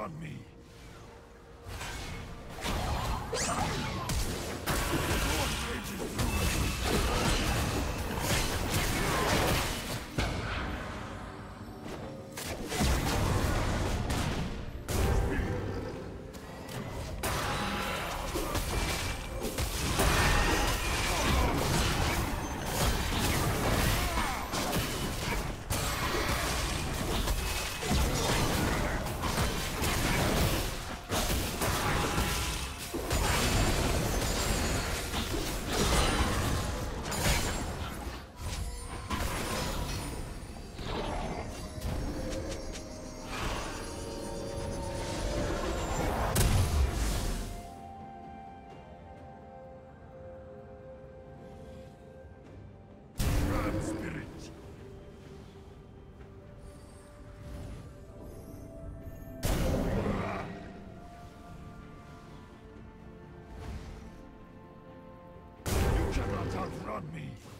outrun me. Outrun me.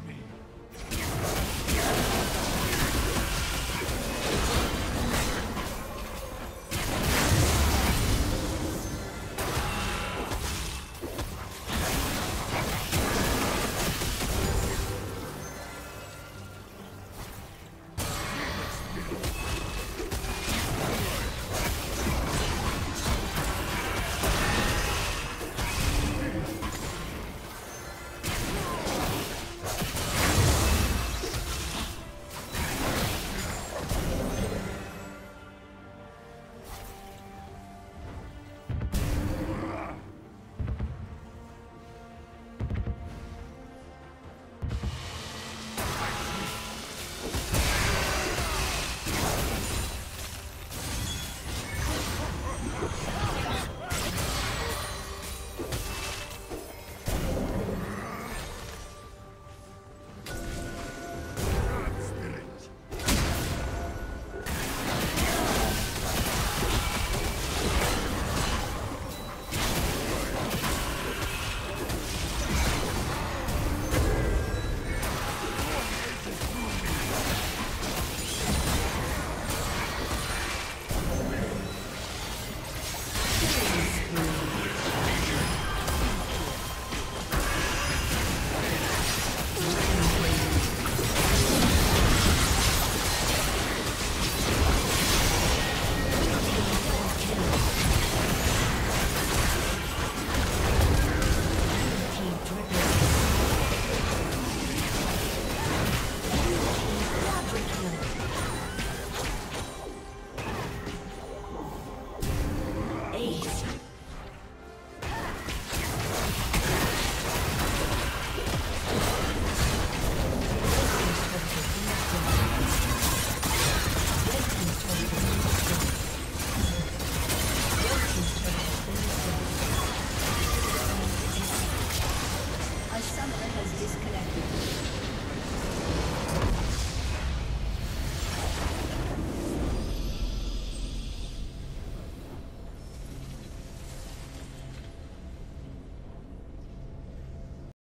on me.